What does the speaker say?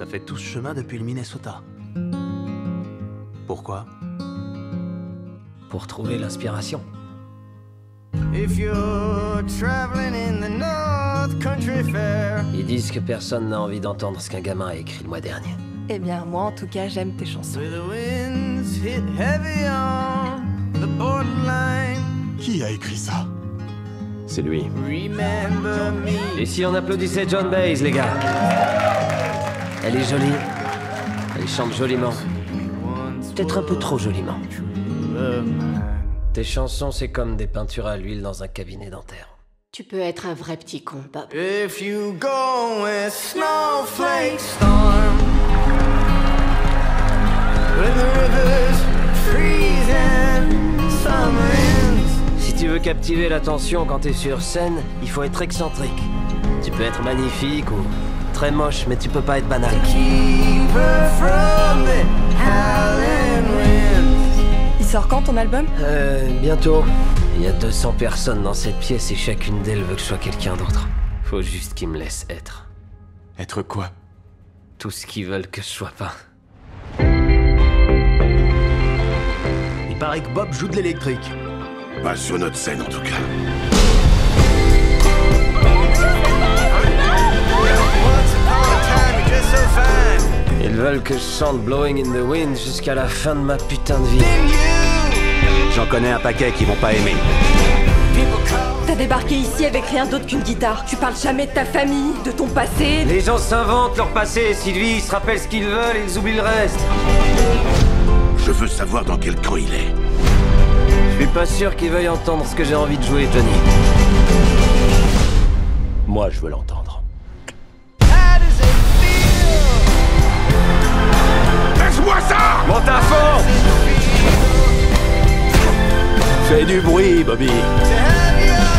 T'as fait tout ce chemin depuis le Minnesota. Pourquoi? Pour trouver l'inspiration. If you're traveling in the North Country Fair, Ils disent que personne n'a envie d'entendre ce qu'un gamin a écrit le mois dernier. Eh bien, moi en tout cas, j'aime tes chansons. where the winds hit heavy on the borderline, Qui a écrit ça? C'est lui. remember me. Et si on applaudissait John Baez, les gars? Elle est jolie. Elle chante joliment. Peut-être un peu trop joliment. Tes chansons, c'est comme des peintures à l'huile dans un cabinet dentaire. Tu peux être un vrai petit con, Bob. If you go with snowflake storm, when the rivers freeze and summer ends. Si tu veux captiver l'attention quand t'es sur scène, il faut être excentrique. Tu peux être magnifique ou très moche, mais tu peux pas être banal. Il sort quand ton album? Euh, bientôt. Il y a 200 personnes dans cette pièce et chacune d'elles veut que je sois quelqu'un d'autre. Faut juste qu'ils me laissent être. Être quoi? Tout ce qu'ils veulent que je sois pas. Il paraît que Bob joue de l'électrique. Pas sur notre scène en tout cas. Veulent que je chante Blowing in the Wind jusqu'à la fin de ma putain de vie. J'en connais un paquet qui vont pas aimer. T'as débarqué ici avec rien d'autre qu'une guitare. Tu parles jamais de ta famille, de ton passé. Les gens s'inventent leur passé, Sylvie, ils se rappellent ce qu'ils veulent et ils oublient le reste. Je veux savoir dans quel camp il est. Je suis pas sûr qu'ils veuillent entendre ce que j'ai envie de jouer, Johnny. Moi, je veux l'entendre. Fais du bruit, Bobby. You